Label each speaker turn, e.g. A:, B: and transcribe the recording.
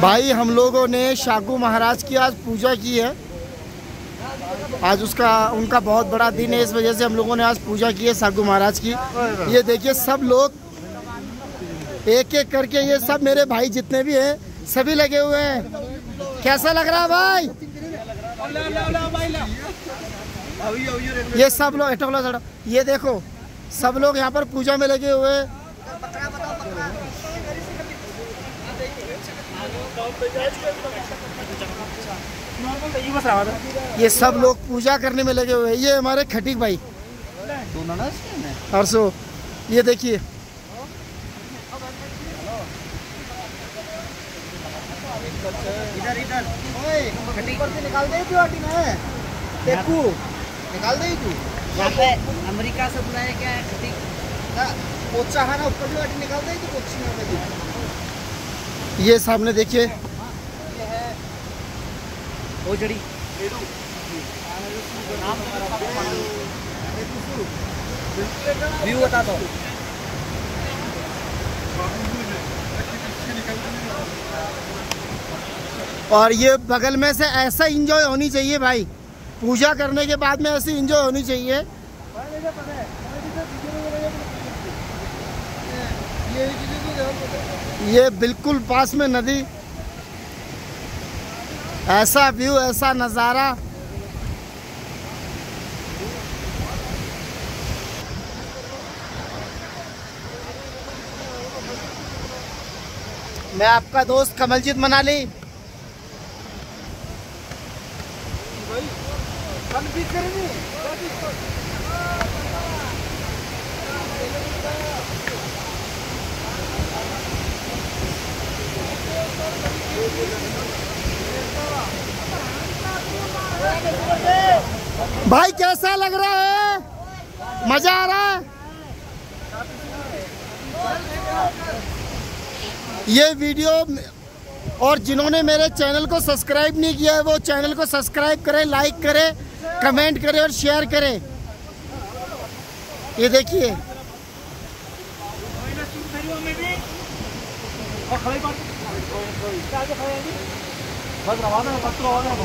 A: भाई, हम लोगों ने शाकू महाराज की आज पूजा की है। आज उसका, उनका बहुत बड़ा दिन है, इस वजह से हम लोगों ने आज पूजा की है सागू महाराज की। ये देखिए, सब लोग एक एक करके ये सब मेरे भाई जितने भी हैं, सभी लगे हुए हैं। कैसा लग रहा है भाई? ये सब लोग ये देखो, सब लोग यहाँ पर पूजा में लगे हुए ये सब लोग पूजा करने में लगे हुए हैं। ये हमारे खटीक भाई। और सो ये देखिए।
B: इधर इधर निकाल दे तू देखू निकाल दे तू।
C: यहाँ पे अमेरिका से बुलाया क्या है खटी
B: पोचा है ना ऊपर जो आटी निकाल दे तू पोची में
A: ये सामने देखिए।
C: व्यू बता दो।
A: और ये बगल में से ऐसा इंजॉय होनी चाहिए भाई। पूजा करने के बाद में ऐसी इंजॉय होनी चाहिए। ये बिल्कुल पास में नदी। ऐसा व्यू ऐसा नज़ारा। मैं आपका दोस्त कमलजीत मनाली। भाई, कैसा लग रहा है? मज़ा आ रहा है? ये वीडियो और जिन्होंने मेरे चैनल को सब्सक्राइब नहीं किया है, वो चैनल को सब्सक्राइब करें, लाइक करें, कमेंट करें और शेयर करें। ये देखिए। बस रवाना है बस रवाना है